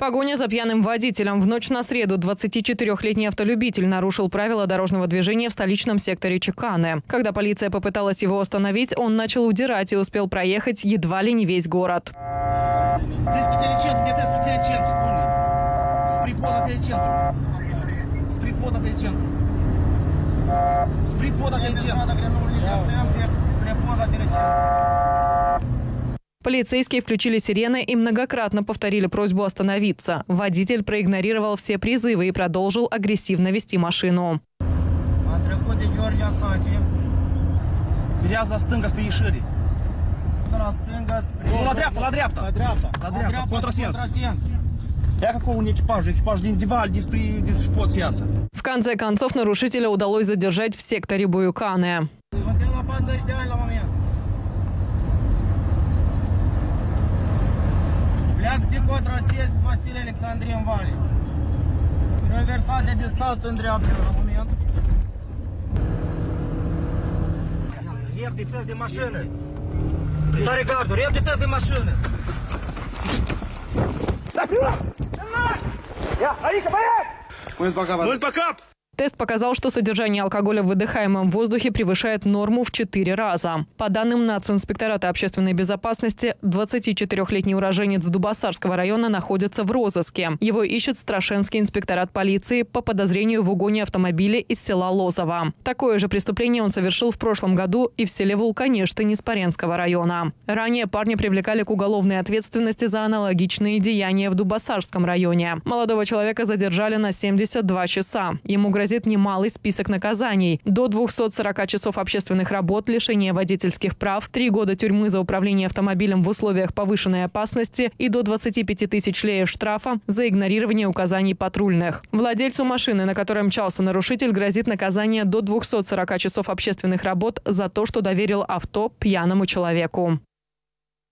Погоня за пьяным водителем. В ночь на среду 24-летний автолюбитель нарушил правила дорожного движения в столичном секторе Чеканы. Когда полиция попыталась его остановить, он начал удирать и успел проехать едва ли не весь город. Здесь Петериченко, где здесь Петериченко, вспомни. С припода Петериченко. С припода Петериченко. С припода Петериченко. С припода Петериченко. Полицейские включили сирены и многократно повторили просьбу остановиться. Водитель проигнорировал все призывы и продолжил агрессивно вести машину. Ну. В конце концов, нарушителя удалось задержать в секторе Буюканы. Punct de contrasiez Vasile Alexandrien Vale. Reversat de distanță în dreapta la moment. Repetez de mașină. Sare gardul, repetez de mașină. Da, Ia, aici, băiat! Mânt pe cap! Mânt pe cap! Тест показал, что содержание алкоголя в выдыхаемом воздухе превышает норму в 4 раза. По данным Нацинспектората общественной безопасности, 24-летний уроженец Дубасарского района находится в розыске. Его ищет Страшенский инспекторат полиции по подозрению в угоне автомобиля из села Лозово. Такое же преступление он совершил в прошлом году и в селе Вулканешты Неспаренского района. Ранее парня привлекали к уголовной ответственности за аналогичные деяния в Дубасарском районе. Молодого человека задержали на 72 часа. Ему грозит немалый список наказаний. До 240 часов общественных работ, лишения водительских прав, три года тюрьмы за управление автомобилем в условиях повышенной опасности и до 25 тысяч леев штрафа за игнорирование указаний патрульных. Владельцу машины, на которой мчался нарушитель, грозит наказание до 240 часов общественных работ за то, что доверил авто пьяному человеку.